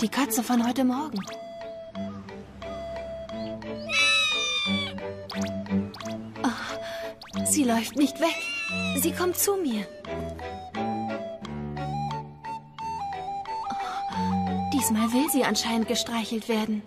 Die Katze von heute Morgen. Oh, sie läuft nicht weg. Sie kommt zu mir. Oh, diesmal will sie anscheinend gestreichelt werden.